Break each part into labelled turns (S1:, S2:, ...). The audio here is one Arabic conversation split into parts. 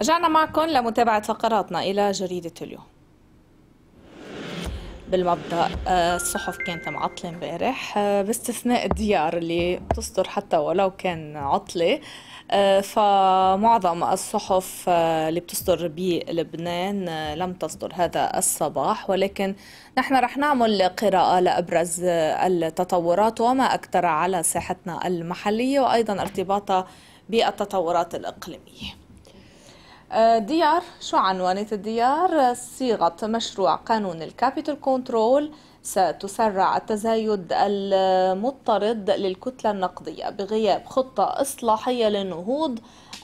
S1: رجعنا معكم لمتابعة فقراتنا إلى جريدة اليوم. بالمبدأ آه، الصحف كانت معطله امبارح آه، باستثناء الديار اللي بتصدر حتى ولو كان عطلة آه، فمعظم الصحف اللي بتصدر بلبنان لم تصدر هذا الصباح ولكن نحن رح نعمل قراءة لأبرز التطورات وما أكثر على ساحتنا المحلية وأيضا ارتباطها بالتطورات الإقليمية. ديار شو عنوانة الديار؟ صيغة مشروع قانون ال capital control ستسرع التزايد المضطرد للكتلة النقدية بغياب خطة إصلاحية للنهوض.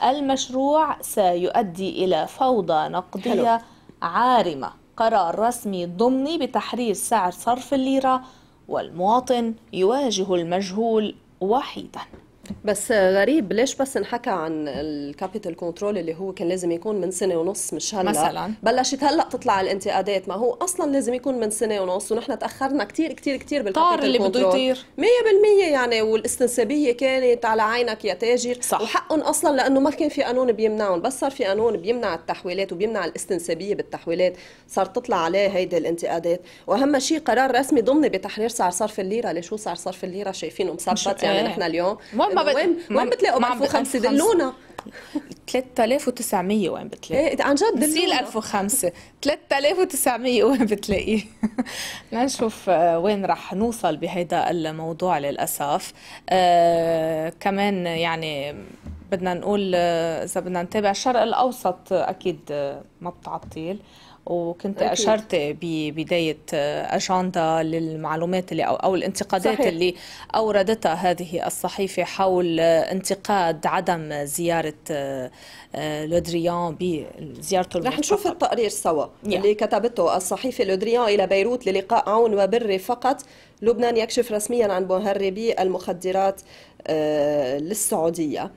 S1: المشروع سيؤدي إلى فوضى نقدية حلو. عارمة. قرار رسمي ضمني بتحرير سعر صرف الليرة والمواطن يواجه المجهول وحيداً.
S2: بس غريب ليش بس انحكى عن ال capital control اللي هو كان لازم يكون من سنة ونص مش هلا؟ مثلا. بلشت هلا تطلع الانتقادات. ما هو أصلا لازم يكون من سنة ونص ونحن تأخرنا كثير كثير كثير
S1: بال capital اللي بده يطير. 100%
S2: يعني والاستنسابية كانت على عينك يا تاجر. صح. وحقهم أصلا لأنه ما كان في قانون بيمنعهم. بس صار في قانون بيمنع التحويلات وبيمنع الاستنسابية بالتحويلات. صار تطلع عليه هيدي الانتقادات. وأهم شيء قرار رسمي ضمني بتحرير سعر صرف الليرة. ليش هو سعر صرف الليرة؟ شايفينه مثبت. يعني نحن اليوم ما وين وين بتلاقوا 1005 دلونا.
S1: 3900 وين بتلاقي؟
S2: إيه عن جد
S1: نسيل 1005 3900 وين بتلاقيه؟ لنشوف آه، وين رح نوصل بهيدا الموضوع للأسف. آه كمان يعني بدنا نقول آه، إذا بدنا نتابع الشرق الأوسط أكيد آه، ما بتعطيل وكنت أكيد. أشرت ببدايه أجندا للمعلومات اللي أو, أو الانتقادات صحيح. اللي أوردتها هذه الصحيفة حول انتقاد عدم زيارة آه، لودريان بزيارته
S2: رح نشوف التقرير سوا yeah. اللي كتبته الصحيفة لودريان إلى بيروت للقاء عون وبري فقط لبنان يكشف رسميا عن مهربي المخدرات آه، للسعودية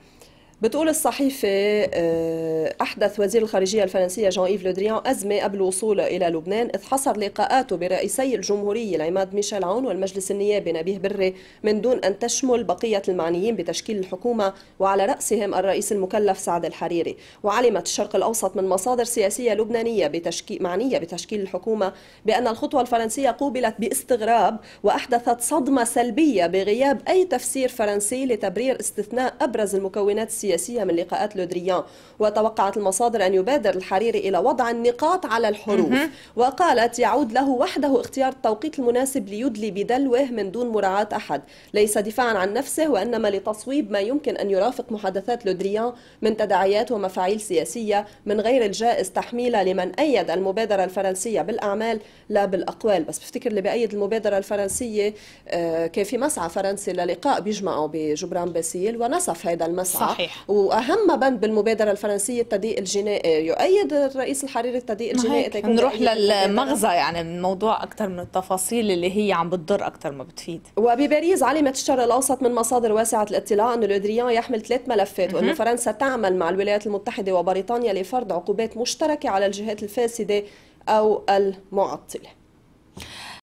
S2: بتقول الصحيفة آه، أحدث وزير الخارجية الفرنسية جان إيف لودريان أزمة قبل وصوله إلى لبنان إذ حصر لقاءاته برئيسي الجمهورية العماد ميشيل عون والمجلس النيابي نبيه بري من دون أن تشمل بقية المعنيين بتشكيل الحكومة وعلى رأسهم الرئيس المكلف سعد الحريري. وعلمت الشرق الأوسط من مصادر سياسية لبنانية بتشكيل معنية بتشكيل الحكومة بأن الخطوة الفرنسية قوبلت باستغراب وأحدثت صدمة سلبية بغياب أي تفسير فرنسي لتبرير استثناء أبرز المكونات السياسية السياسية من لقاءات لودريان وتوقعت المصادر أن يبادر الحريري إلى وضع النقاط على الحروف. وقالت يعود له وحده اختيار التوقيت المناسب ليدلي بدلوه من دون مراعاة أحد. ليس دفاعا عن نفسه وإنما لتصويب ما يمكن أن يرافق محادثات لودريان من تداعيات ومفاعيل سياسية من غير الجائز تحميلها لمن أيد المبادرة الفرنسية بالأعمال لا بالأقوال. بس بفتكر اللي بأيد المبادرة الفرنسية آه، كان في مسعى فرنسي للقاء بيجمعوا بجبران باسيل ونسف هذا المسعى. صحيح. وأهم بند بالمبادرة الفرنسية التضييق الجنائي يؤيد الرئيس الحريري التضييق الجنائي
S1: نروح للمغزى يعني الموضوع أكثر من التفاصيل اللي هي عم بتضر أكثر ما بتفيد.
S2: وبباريس علمت الشرق الأوسط من مصادر واسعة الإطلاع إنه لودريان يحمل ثلاث ملفات وإنه فرنسا تعمل مع الولايات المتحدة وبريطانيا لفرض عقوبات مشتركة على الجهات الفاسدة أو المعطلة.